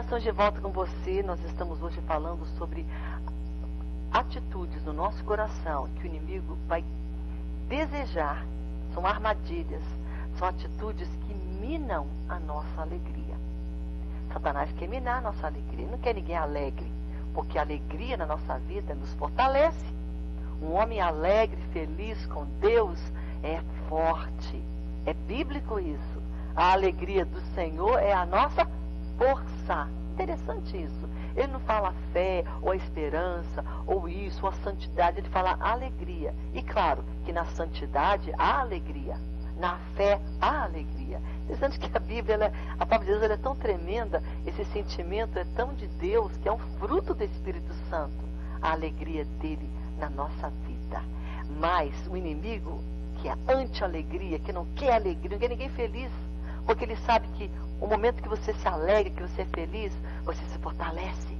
Estamos de volta com você. Nós estamos hoje falando sobre atitudes no nosso coração que o inimigo vai desejar. São armadilhas, são atitudes que minam a nossa alegria. Satanás quer minar a nossa alegria, não quer ninguém alegre, porque a alegria na nossa vida nos fortalece. Um homem alegre, feliz com Deus é forte. É bíblico isso. A alegria do Senhor é a nossa força. Interessante isso. Ele não fala a fé, ou a esperança, ou isso, ou a santidade, ele fala a alegria. E claro que na santidade há alegria, na fé há alegria. Interessante que a Bíblia, ela, a palavra de Deus é tão tremenda, esse sentimento é tão de Deus, que é um fruto do Espírito Santo, a alegria dele na nossa vida. Mas o inimigo, que é anti-alegria, que não quer alegria, não quer ninguém feliz, porque ele sabe que o momento que você se alegra, que você é feliz, você se fortalece.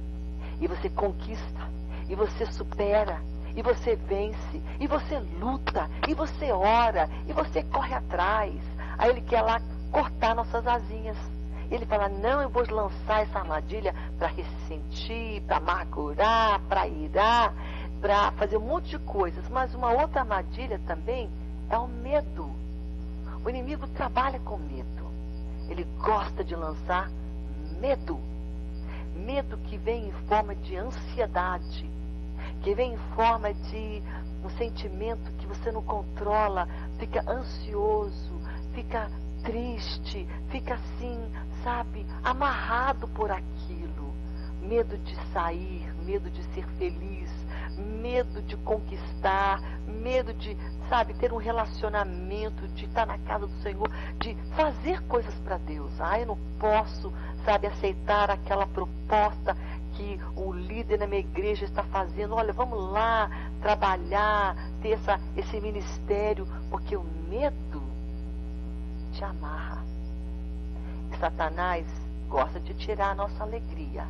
E você conquista. E você supera. E você vence. E você luta. E você ora. E você corre atrás. Aí ele quer lá cortar nossas asinhas. Ele fala: Não, eu vou lançar essa armadilha para ressentir, para amargurar, para irar, para fazer um monte de coisas. Mas uma outra armadilha também é o medo. O inimigo trabalha com medo. Ele gosta de lançar medo. Medo que vem em forma de ansiedade, que vem em forma de um sentimento que você não controla, fica ansioso, fica triste, fica assim, sabe, amarrado por aquilo. Medo de sair, medo de ser feliz, medo de conquistar, medo de, sabe, ter um relacionamento, de estar na casa do Senhor, de fazer coisas para Deus. Ah, eu não posso, sabe, aceitar aquela proposta que o líder na minha igreja está fazendo. Olha, vamos lá trabalhar, ter essa, esse ministério, porque o medo te amarra. Satanás gosta de tirar a nossa alegria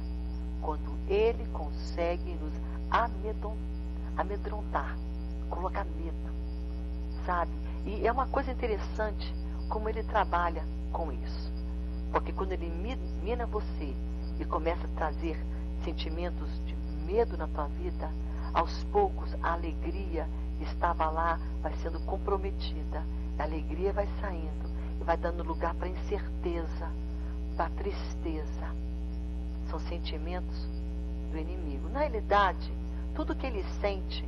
quando ele consegue nos amedrontar, colocar medo, sabe? E é uma coisa interessante como ele trabalha com isso. Porque quando ele mina você e começa a trazer sentimentos de medo na tua vida, aos poucos a alegria estava lá, vai sendo comprometida. A alegria vai saindo e vai dando lugar para incerteza, para tristeza. São sentimentos do inimigo. Na realidade, tudo que ele sente,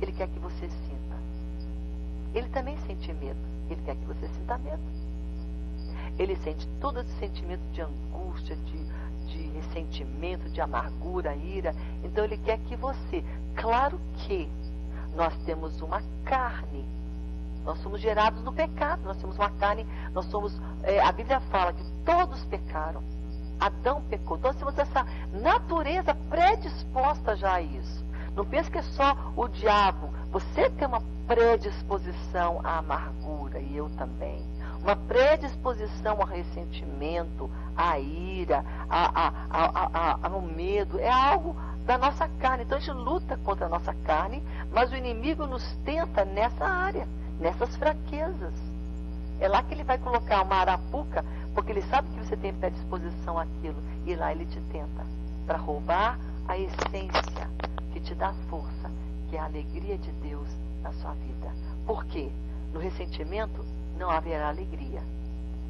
ele quer que você sinta. Ele também sente medo. Ele quer que você sinta medo. Ele sente todo esse sentimento de angústia, de, de ressentimento, de amargura, ira. Então ele quer que você. Claro que nós temos uma carne. Nós somos gerados no pecado. Nós temos uma carne. Nós somos. É, a Bíblia fala que todos pecaram. Adão pecou. Então nós temos essa natureza predisposta já a isso. Não pense que é só o diabo. Você tem uma predisposição à amargura, e eu também. Uma predisposição ao ressentimento, à ira, a, a, a, ao medo. É algo da nossa carne. Então a gente luta contra a nossa carne, mas o inimigo nos tenta nessa área, nessas fraquezas. É lá que ele vai colocar uma arapuca, porque ele sabe que você tem predisposição àquilo. E lá ele te tenta para roubar a essência que te dá força, que é a alegria de Deus na sua vida. Por quê? No ressentimento não haverá alegria.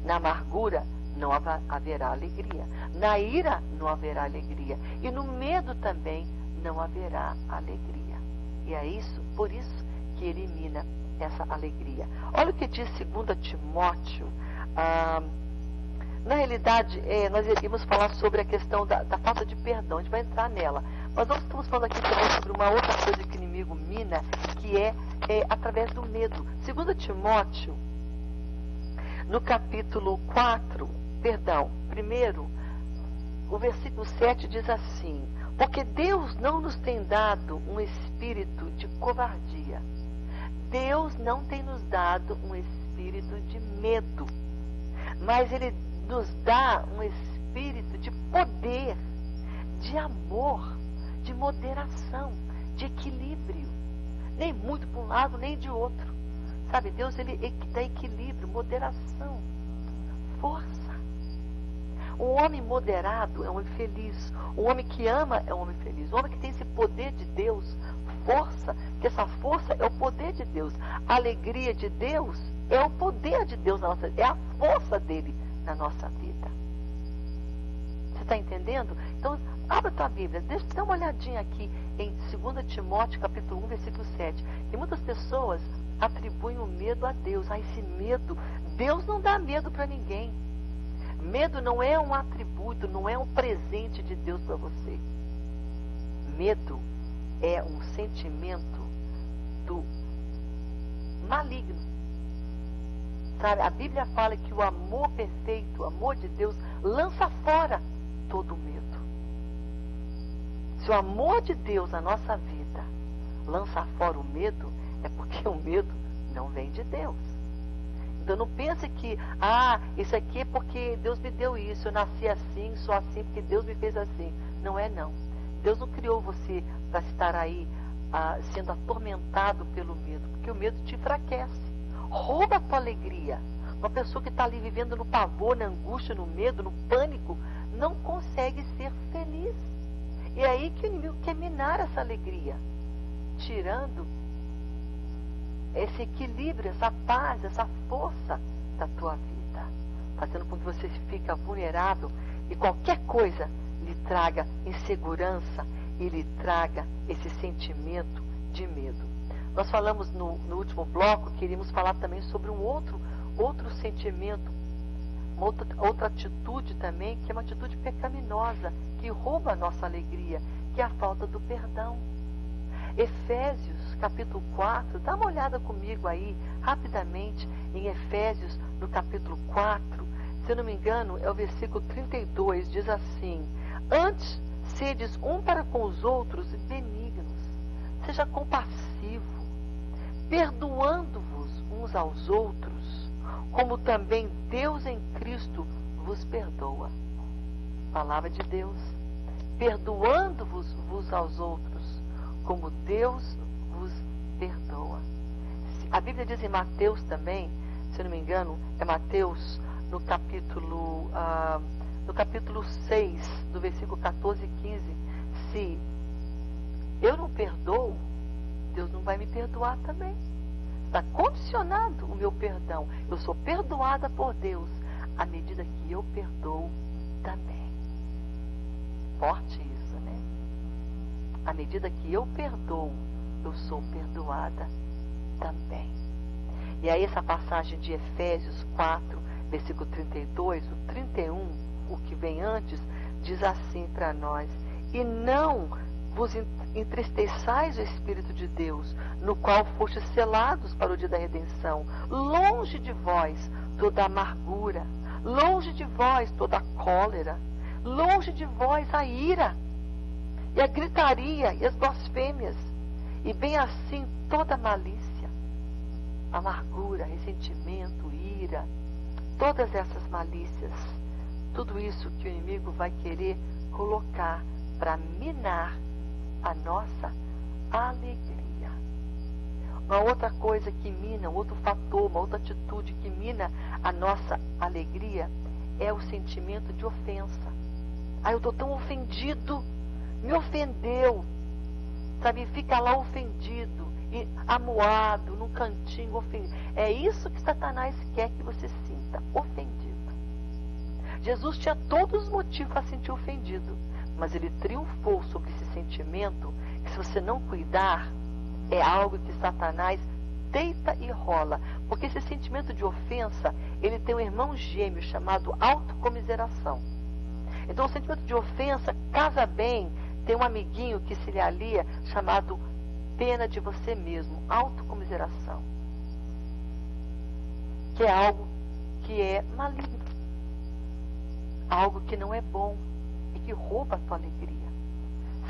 Na amargura não haverá alegria. Na ira não haverá alegria. E no medo também não haverá alegria. E é isso, por isso que elimina essa alegria. Olha o que diz 2 Timóteo. Ah, na realidade, é, nós iríamos falar sobre a questão da, da, falta de perdão. A gente vai entrar nela. Mas nós estamos falando aqui também sobre uma outra coisa que o inimigo mina, que é, é através do medo. Segundo Timóteo, no capítulo 4, perdão, primeiro, o versículo 7 diz assim, porque Deus não nos tem dado um espírito de covardia. Deus não tem nos dado um espírito de medo, mas Ele nos dá um espírito de poder, de amor de moderação, de equilíbrio. Nem muito para um lado, nem de outro. Sabe, Deus ele dá equilíbrio, moderação, força. Um homem moderado é um homem feliz. Um homem que ama é um homem feliz. Um homem que tem esse poder de Deus, força, que essa força é o poder de Deus. A alegria de Deus é o poder de Deus na nossa é a força dele na nossa vida. Você está entendendo? Então, abra tua Bíblia, deixa dar uma olhadinha aqui em 2 Timóteo capítulo 1, versículo 7. Que muitas pessoas atribuem o medo a Deus. Ah, esse medo. Deus não dá medo para ninguém. Medo não é um atributo, não é um presente de Deus para você. Medo é um sentimento do maligno. Sabe, a Bíblia fala que o amor perfeito, o amor de Deus, lança fora todo o medo. Se o amor de Deus na nossa vida lança fora o medo, é porque o medo não vem de Deus. Então não pense que, ah, isso aqui é porque Deus me deu isso, eu nasci assim, sou assim porque Deus me fez assim. Não é não. Deus não criou você para estar aí ah, sendo atormentado pelo medo, porque o medo te enfraquece, rouba a tua alegria. Uma pessoa que está ali vivendo no pavor, na angústia, no medo, no pânico, não consegue ser feliz. E é aí que o inimigo quer minar essa alegria, tirando esse equilíbrio, essa paz, essa força da tua vida, fazendo com que você fique vulnerável e qualquer coisa lhe traga insegurança e lhe traga esse sentimento de medo. Nós falamos no, no último bloco, queríamos falar também sobre um outro, outro sentimento, outra, outra atitude também, que é uma atitude pecaminosa, que rouba a nossa alegria, que é a falta do perdão. Efésios capítulo 4, dá uma olhada comigo aí, rapidamente, em Efésios, no capítulo 4. Se não me engano, é o versículo 32, diz assim: Antes, sedes um para com os outros benignos, seja compassivo, perdoando-vos uns aos outros, como também Deus em Cristo vos perdoa. Palavra de Deus. Perdoando-vos uns aos outros, como Deus vos perdoa. A Bíblia diz em Mateus também, se não me engano, é Mateus no capítulo, ah, no capítulo 6, do versículo 14 e 15, se eu não perdoo, Deus não vai me perdoar também. Está condicionado o meu perdão. Eu sou perdoada por Deus à medida que eu perdoo também. Forte isso, né? À medida que eu perdoo, eu sou perdoada também. E aí essa passagem de Efésios 4, versículo 32, o 31, o que vem antes, diz assim para nós: E não vos entristeçais o Espírito de Deus, no qual fostes selados para o dia da redenção. Longe de vós toda amargura, longe de vós toda cólera, longe de vós a ira, e a gritaria e as blasfêmias e bem assim toda malícia, amargura, ressentimento, ira, todas essas malícias, tudo isso que o inimigo vai querer colocar para minar a nossa alegria. Uma outra coisa que mina, um outro fator, uma outra atitude que mina a nossa alegria é o sentimento de ofensa. Ah, eu estou tão ofendido, me ofendeu, sabe, fica lá ofendido, e amuado, num cantinho ofendido. É isso que Satanás quer que você sinta, ofendido. Jesus tinha todos os motivos para sentir ofendido, mas ele triunfou sobre esse sentimento que se você não cuidar, é algo que Satanás deita e rola, porque esse sentimento de ofensa, ele tem um irmão gêmeo chamado autocomiseração. Então o sentimento de ofensa casa bem tem um amiguinho que se lhe alia chamado pena de você mesmo, autocomiseração. Que é algo que é maligno. Algo que não é bom que rouba a tua alegria.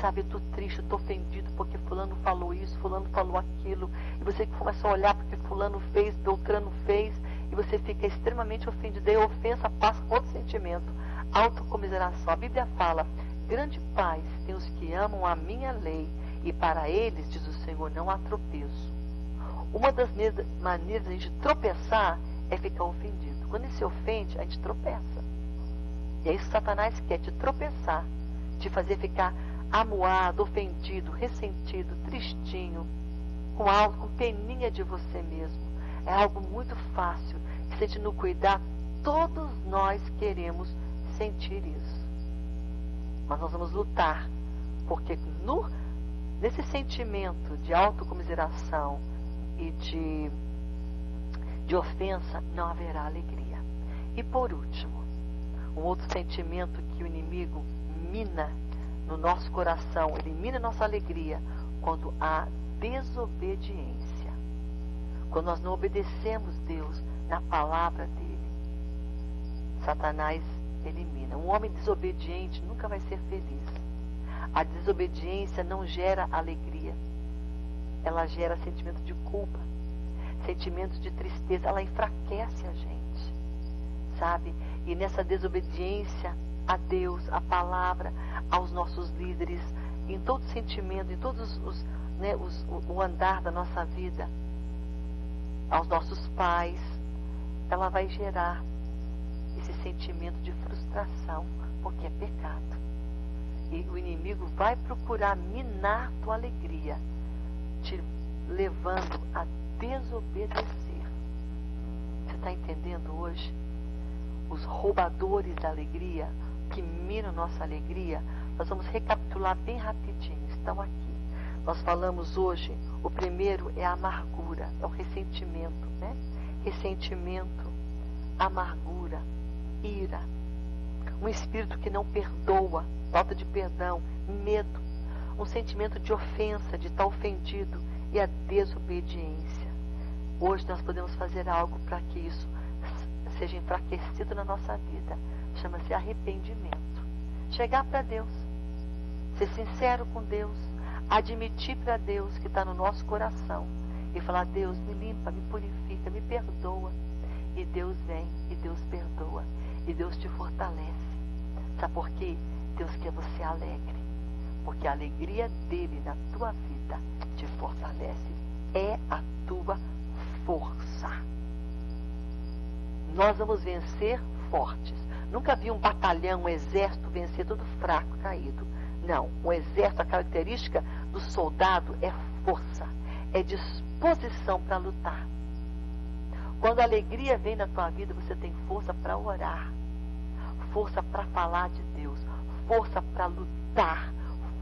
Sabe, eu estou triste, estou ofendido porque fulano falou isso, fulano falou aquilo, e você começa a olhar porque fulano fez, Beltrano fez, e você fica extremamente ofendido. E a ofensa passa outro sentimento, autocomiseração. A Bíblia fala Grande paz tem os que amam a minha lei, e para eles, diz o Senhor, não há tropeço. Uma das maneiras de a gente tropeçar é ficar ofendido. Quando ele se ofende, a gente tropeça. E é isso que Satanás quer, te tropeçar, te fazer ficar amuado, ofendido, ressentido, tristinho, com algo, com peninha de você mesmo. É algo muito fácil se a gente não cuidar, todos nós queremos sentir isso. Mas nós vamos lutar, porque no, nesse sentimento de autocomiseração e de, de ofensa, não haverá alegria. E por último, um outro sentimento que o inimigo mina no nosso coração, elimina nossa alegria quando há desobediência. Quando nós não obedecemos Deus na palavra dele. Satanás elimina. Um homem desobediente nunca vai ser feliz. A desobediência não gera alegria. Ela gera sentimento de culpa, sentimentos de tristeza, ela enfraquece a gente. Sabe? E nessa desobediência a Deus, a palavra, aos nossos líderes, em todo sentimento, em todos os, né, os, o andar da nossa vida, aos nossos pais, ela vai gerar esse sentimento de frustração, porque é pecado. E o inimigo vai procurar minar tua alegria, te levando a desobedecer. Você está entendendo hoje? Os roubadores da alegria, que minam nossa alegria, nós vamos recapitular bem rapidinho. Estão aqui. Nós falamos hoje, o primeiro é a amargura, é o ressentimento, né? Ressentimento, amargura, ira. Um espírito que não perdoa, falta de perdão, medo, um sentimento de ofensa, de estar ofendido e a desobediência. Hoje nós podemos fazer algo para que isso seja enfraquecido na nossa vida chama-se arrependimento. Chegar para Deus, ser sincero com Deus, admitir para Deus que está no nosso coração e falar: Deus, me limpa, me purifica, me perdoa. E Deus vem e Deus perdoa e Deus te fortalece. Sabe por quê? Deus quer você alegre, porque a alegria dele na tua vida te fortalece. É a tua força. Nós vamos vencer fortes. Nunca vi um batalhão, um exército vencer todo fraco, caído. Não. Um exército, a característica do soldado é força, é disposição para lutar. Quando a alegria vem na tua vida, você tem força para orar, força para falar de Deus, força para lutar,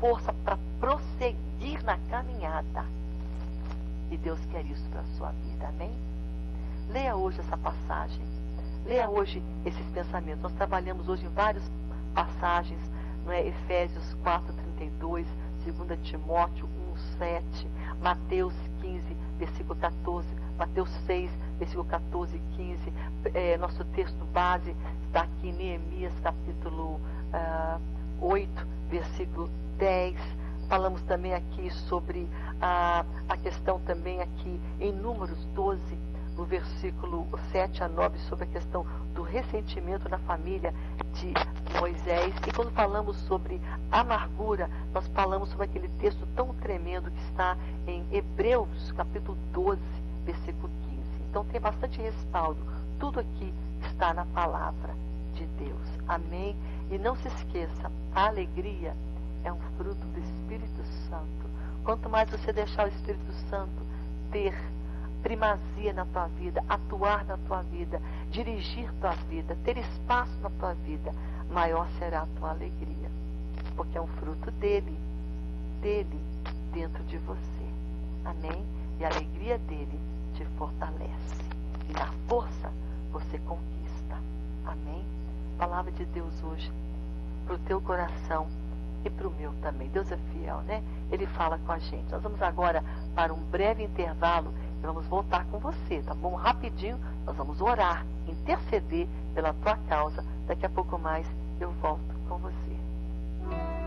força para prosseguir na caminhada. E Deus quer isso para a sua vida, amém? Leia hoje essa passagem Leia hoje esses pensamentos. Nós trabalhamos hoje em várias passagens, não é? Efésios 4, 32, 2 Timóteo 1, 7, Mateus 15, versículo 14, Mateus 6, versículo 14 e 15. É, nosso texto base está aqui em Neemias capítulo uh, ah, 8, versículo 10. Falamos também aqui sobre a, a questão também aqui em Números 12, no versículo 7 a 9 sobre a questão do ressentimento na família de Moisés. E quando falamos sobre amargura, nós falamos sobre aquele texto tão tremendo que está em Hebreus, capítulo 12, versículo 15. Então tem bastante respaldo. Tudo aqui está na palavra de Deus. Amém? E não se esqueça, a alegria é um fruto do Espírito Santo. Quanto mais você deixar o Espírito Santo ter primazia na tua vida, atuar na tua vida, dirigir tua vida, ter espaço na tua vida, maior será a tua alegria. Porque é um fruto dele, dele dentro de você. Amém? E a alegria dele te fortalece. E na força você conquista. Amém? Palavra de Deus hoje para o teu coração e para o meu também. Deus é fiel, né? Ele fala com a gente. Nós vamos agora para um breve intervalo vamos voltar com você, tá bom? Rapidinho, nós vamos orar, interceder pela tua causa. Daqui a pouco mais eu volto com você.